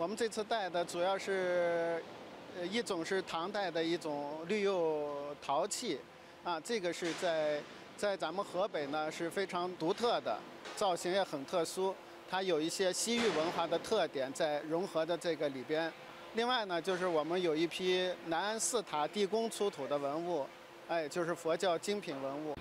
我们这次带的主要是呃，一种是唐代的一种绿釉陶器啊。这个是在在咱们河北呢，是非常独特的造型，也很特殊。它有一些西域文化的特点，在融合的这个里边。另外呢，就是我们有一批南安寺塔地宫出土的文物，哎，就是佛教精品文物。